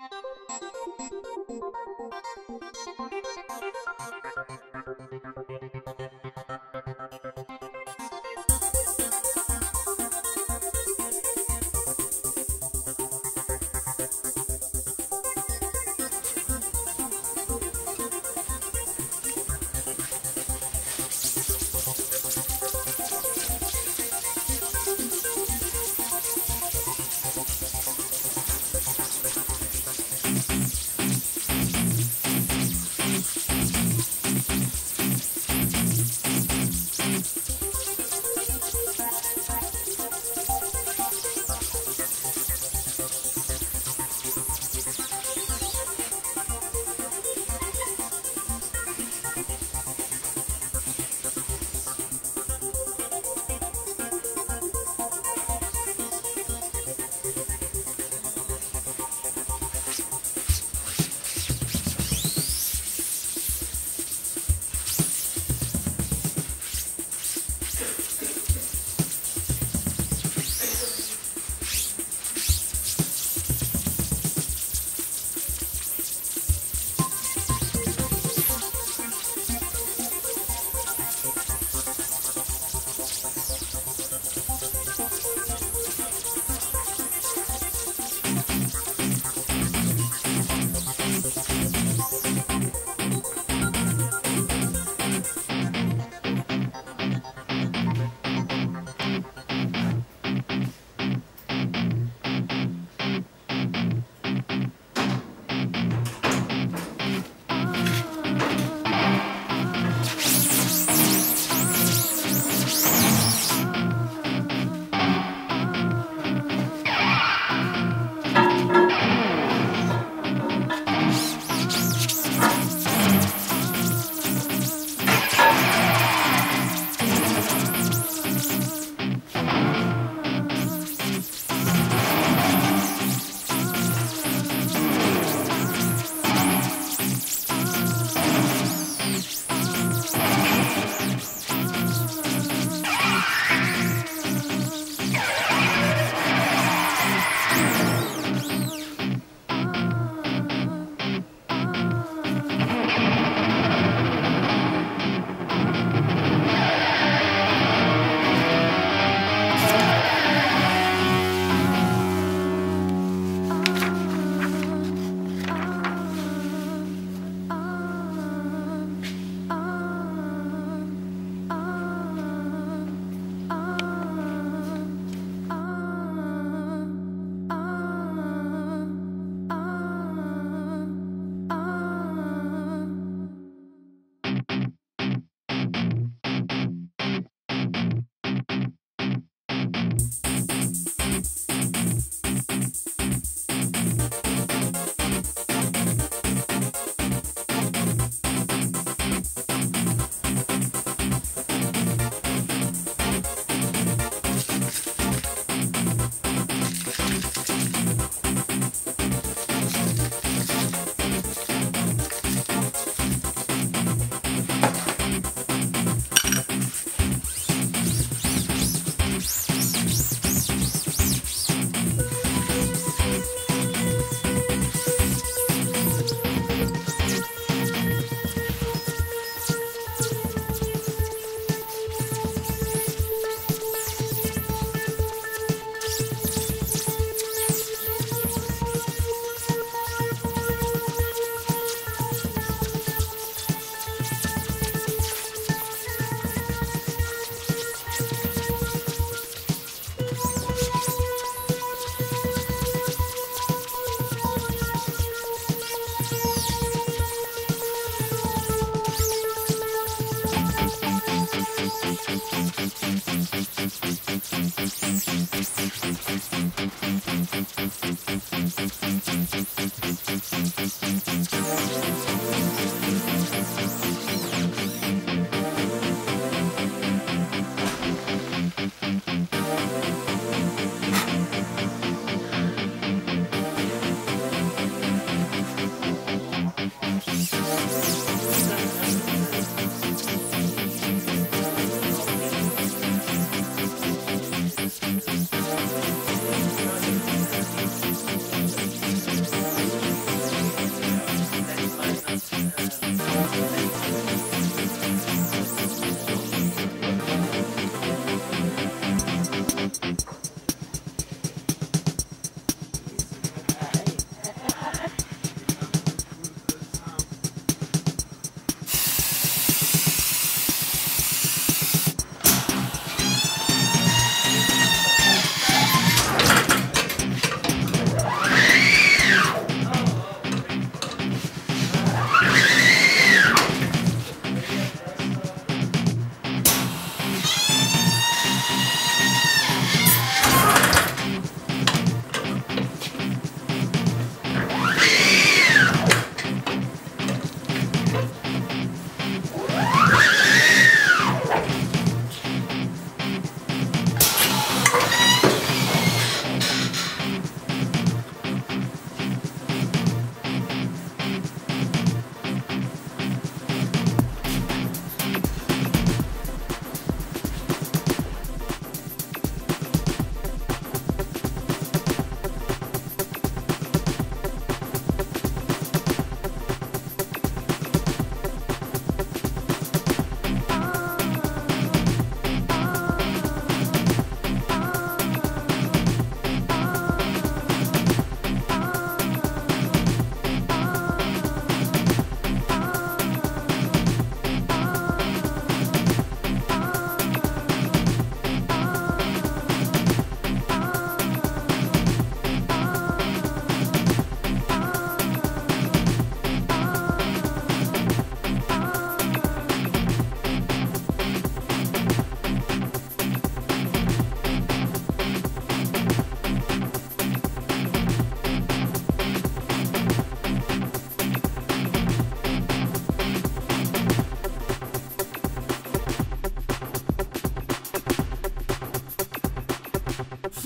Thank you.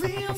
feel